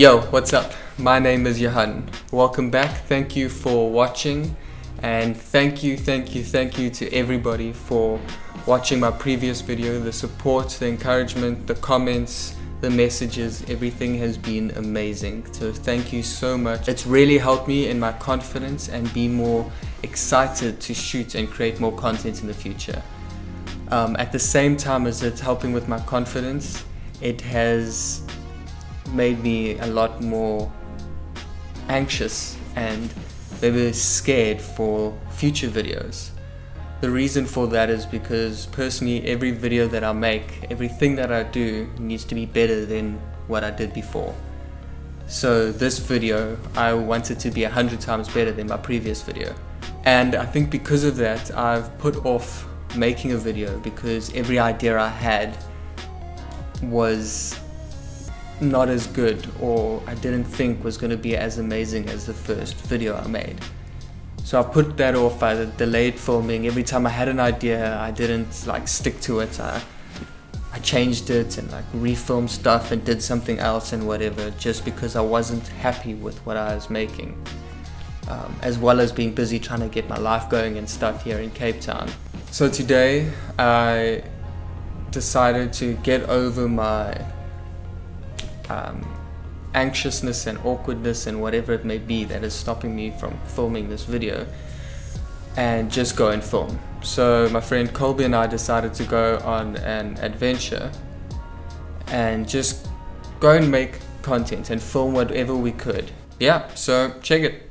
Yo, what's up? My name is Johan. Welcome back. Thank you for watching. And thank you, thank you, thank you to everybody for watching my previous video. The support, the encouragement, the comments, the messages, everything has been amazing. So thank you so much. It's really helped me in my confidence and be more excited to shoot and create more content in the future. Um, at the same time as it's helping with my confidence, it has made me a lot more anxious and maybe scared for future videos. The reason for that is because personally every video that I make, everything that I do needs to be better than what I did before. So this video, I want it to be a hundred times better than my previous video. And I think because of that, I've put off making a video because every idea I had was not as good or I didn't think was going to be as amazing as the first video I made. So I put that off, I delayed filming. Every time I had an idea, I didn't like stick to it. I, I changed it and like refilmed stuff and did something else and whatever just because I wasn't happy with what I was making. Um, as well as being busy trying to get my life going and stuff here in Cape Town. So today I decided to get over my um, anxiousness and awkwardness and whatever it may be that is stopping me from filming this video and just go and film. So my friend Kolby and I decided to go on an adventure and just go and make content and film whatever we could. Yeah, so check it.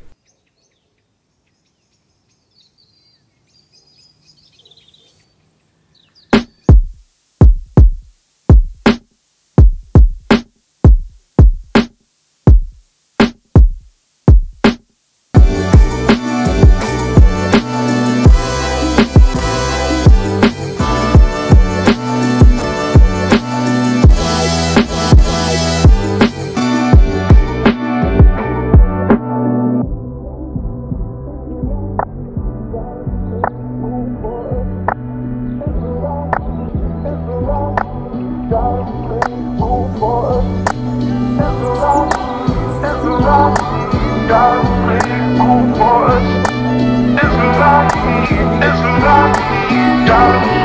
It's a lot, it's a lot, gotta believe